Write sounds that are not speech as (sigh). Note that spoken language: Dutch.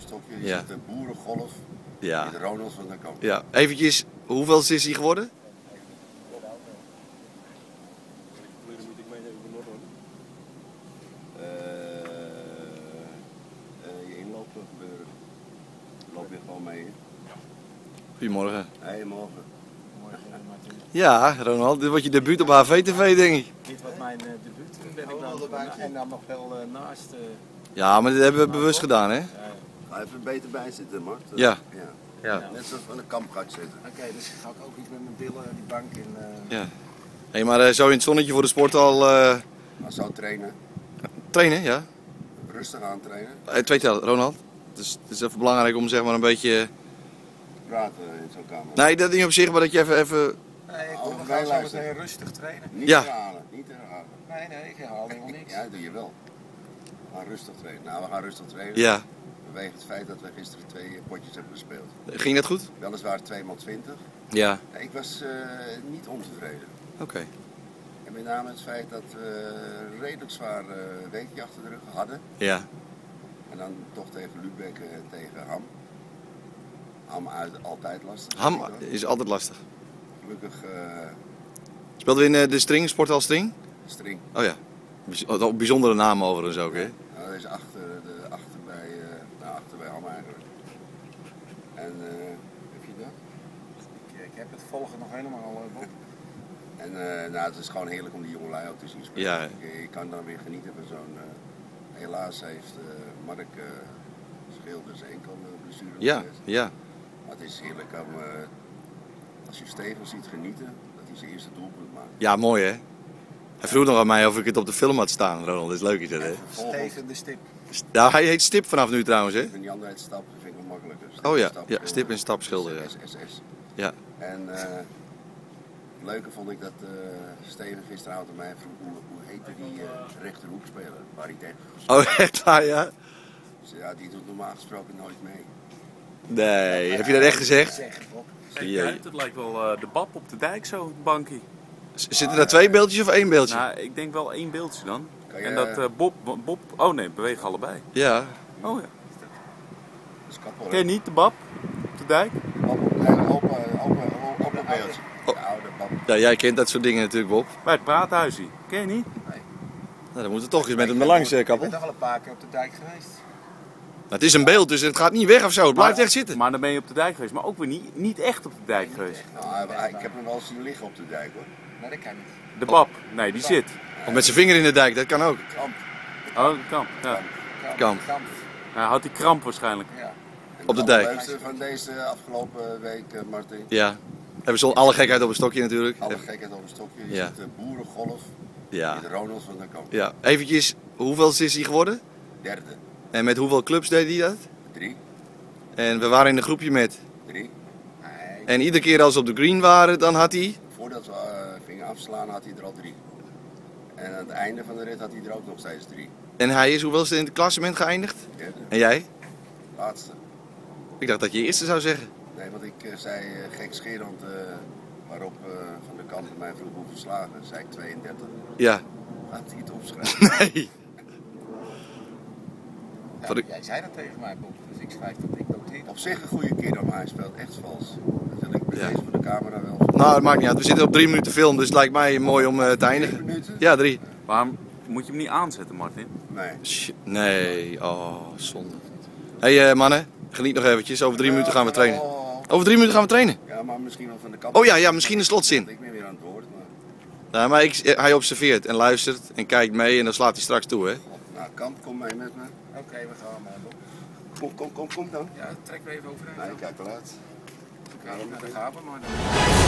stokje. Je Ja. ziet de boerengolf Ja. met Ronald van der Kamp. ja. Eventjes, hoeveel is hij geworden? Eh, eh, je inlopen gebeuren. Loop je gewoon mee. hè? Goedemorgen. Hey, morgen. Ja, Ronald, dit wordt je debuut op HV-TV, denk ik. Dit was mijn eh, debuut. Toen ben ik dan en dan nog wel eh, naast. eh, Ja, maar dit hebben we bewust gedaan, hè? Even beter bij zitten, Mart. Ja. ja. Ja. Net zoals van de kamp gaat zitten. Oké, dus ga ik ook iets met mijn billen die bank in. eh, ja. Hey, maar eh, zo in het zonnetje voor de sport al eh, Maar zo trainen, trainen, ja? rustig aan trainen, Eh, twee tellen, Ronald. Dus het is even belangrijk om zeg maar een beetje... praten in zo'n kamer. Nee, dat niet op zich, maar dat je even... even... Nee, ik kom we wij gaan zo luisteren. meteen rustig trainen. Niet Ja. herhalen, niet herhalen. Nee, nee, ik herhaal helemaal niks. Ja, dat doe je wel. We gaan rustig trainen. Nou, we gaan rustig trainen. Ja, Vanwege het feit dat we gisteren twee potjes hebben gespeeld. ging dat goed? Weliswaar 2 x 20. Ja, Ja, ik was eh, niet ontevreden. oké. En met name het feit dat we een redelijk zwaar eh, weekje achter de rug hadden. Ja, En dan toch tegen Lubeck en tegen Ham. Ham uit, altijd lastig. ham is altijd lastig. Gelukkig eh, Speelden we in eh, de string, sporthal string? String. Oh ja. Oh, Bijzondere namen overigens ook, hè? Nou, dat is achter, eh, achter bij Ham eigenlijk. En eh, heb je dat? Ik, ik heb het volgen nog helemaal eh, Bob. (laughs) En eh, nou, het is gewoon heerlijk om die jongelui ook te zien spelen. Ja. Je, je kan dan weer genieten van zo'n... eh, helaas heeft eh, Mark uh, Schilders enkel uh, blessure. Ja, ja. Maar het is heerlijk om, eh, als je Steven ziet genieten, dat hij zijn eerste doelpunt maakt. Ja, mooi hè? Hij vroeg nog aan mij of ik het op de film had staan, Ronald. Dat is leuk is dat, hè? Tegen de stip. Ja, hij heet Stip vanaf nu trouwens, hè? en die andere heet Stap, dat vind ik wel makkelijker. Stip Oh ja, Stap ja. Stip en Stap Schilder, ja. SSS. Ja. En eh, het leuke vond ik dat eh, Steven gisteravond aan mij vroeg hoe, hoe heette die eh, rechterhoekspeler waar hij tegen Oh, echt waar, ja? Dus ja, die doet normaal gesproken nooit mee. Nee, heb je dat echt gezegd? Zeg Bob. Uit, het lijkt wel eh, de bab op de dijk zo, het bankje. Zitten daar twee beeldjes of één beeldje? Nou, ik denk wel één beeldje dan. Kan je, En dat eh, Bob, Bob, oh nee, bewegen allebei. Ja. Oh ja. dat is kapot. Ken je niet de bab op de dijk? Open, nee, open, open, open, open beeldje. De oude bab. ja, jij kent dat soort dingen natuurlijk, Bob. Bij het praathuisje. Ken je niet? Nou, dan moeten we toch eens met hem naar langs, eh, Ik kappel. ben toch al een paar keer op de dijk geweest. Nou, het is een beeld, dus het gaat niet weg of zo. Het blijft Maar- echt zitten. Maar dan ben je op de dijk geweest. Maar ook weer niet, niet echt op de dijk geweest. Nou, ik heb hem wel zien liggen op de dijk hoor. Nee, dat kan niet. De bab. Nee, die zit. Of met zijn vinger in de dijk, dat kan ook. Kramp. Oh, dat kan. Ja. Kan. Kamp. Hij had die kramp waarschijnlijk. Ja. Op de het dijk. van deze afgelopen week, eh, Martin. Ja. Hebben ze alle gekheid op een stokje natuurlijk. Alle gekheid op een stokje. Je Ja. ziet de boerengolf Ja. met Ronald van der Kamp. Ja. Eventjes, hoeveel is hij geworden? Derde. En met hoeveel clubs deed hij dat? Drie. En we waren in een groepje met. Drie. Nee, En iedere keer als we op de green waren, dan had hij. Voordat we eh, afslaan had hij er al drie. En aan het einde van de rit had hij er ook nog steeds drie. En hij is hoeveelste in het klassement geëindigd? Derde. En jij? Laatste. Ik dacht dat je eerste zou zeggen. Nee, want ik eh, zei uh, gekscherend, eh waarop eh, Van der Kamp mij vroeg hoeveel slagen. zei ik 32. Ja. Gaat hij het opschrijven? (laughs) Nee. Ja, Wat ik- jij zei dat tegen mij, Bob. Dus ik schrijf dat ik noteer. Op zich een goede kerel, maar hij speelt echt vals. Dat wil ik bij Ja. deze voor de camera wel. Nou, het maakt niet uit. We zitten op drie minuten film, dus het lijkt mij mooi om eh, te Drie eindigen. minuten? Ja, drie. Waarom moet je hem niet aanzetten, Martin? Nee. Shit, Nee, oh, zonde. Hé hey, eh, mannen, geniet nog eventjes. Over drie minuten gaan we trainen. Oh, Over drie minuten gaan we trainen. Ja, maar misschien wel van de Kamp. Oh ja, ja, misschien een slotzin. Ik ben weer aan het woord, maar... Nou, maar ik, hij observeert en luistert en kijkt mee en dan slaat hij straks toe, hè. Nou, Kamp, kom mee met me. Oké, we gaan maar, Bob. Kom, kom, kom, kom dan. Ja, trek we even overheen. Nee, kijk wel uit. Oké, nou, dan gaan we maar.